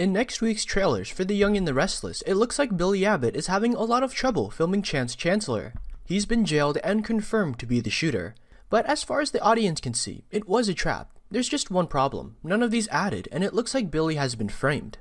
In next week's trailers for The Young and the Restless, it looks like Billy Abbott is having a lot of trouble filming Chance Chancellor. He's been jailed and confirmed to be the shooter. But as far as the audience can see, it was a trap. There's just one problem. None of these added, and it looks like Billy has been framed.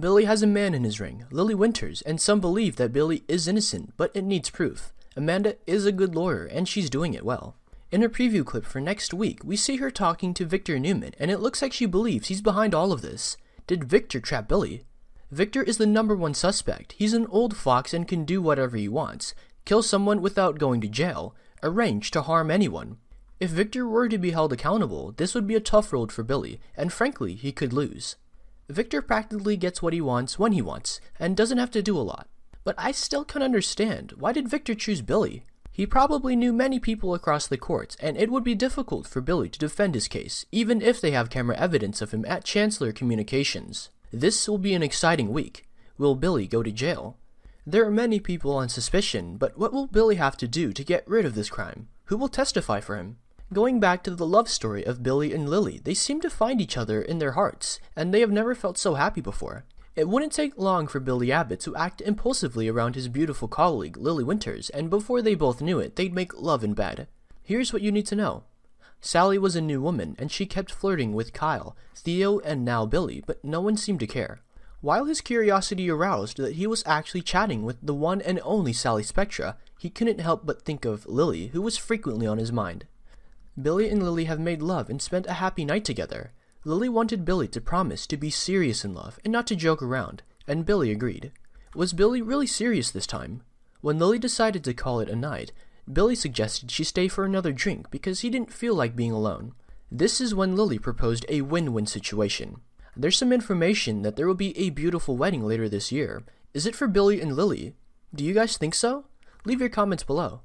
Billy has a man in his ring, Lily Winters, and some believe that Billy is innocent, but it needs proof. Amanda is a good lawyer, and she's doing it well. In a preview clip for next week, we see her talking to Victor Newman, and it looks like she believes he's behind all of this. Did Victor trap Billy? Victor is the number one suspect. He's an old fox and can do whatever he wants kill someone without going to jail, arrange to harm anyone. If Victor were to be held accountable, this would be a tough road for Billy, and frankly, he could lose. Victor practically gets what he wants when he wants, and doesn't have to do a lot. But I still can't understand why did Victor choose Billy? He probably knew many people across the courts, and it would be difficult for Billy to defend his case, even if they have camera evidence of him at Chancellor Communications. This will be an exciting week. Will Billy go to jail? There are many people on suspicion, but what will Billy have to do to get rid of this crime? Who will testify for him? Going back to the love story of Billy and Lily, they seem to find each other in their hearts, and they have never felt so happy before. It wouldn't take long for Billy Abbott to act impulsively around his beautiful colleague, Lily Winters, and before they both knew it, they'd make love in bed. Here's what you need to know. Sally was a new woman, and she kept flirting with Kyle, Theo, and now Billy, but no one seemed to care. While his curiosity aroused that he was actually chatting with the one and only Sally Spectra, he couldn't help but think of Lily, who was frequently on his mind. Billy and Lily have made love and spent a happy night together. Lily wanted Billy to promise to be serious in love and not to joke around, and Billy agreed. Was Billy really serious this time? When Lily decided to call it a night, Billy suggested she stay for another drink because he didn't feel like being alone. This is when Lily proposed a win-win situation. There's some information that there will be a beautiful wedding later this year. Is it for Billy and Lily? Do you guys think so? Leave your comments below.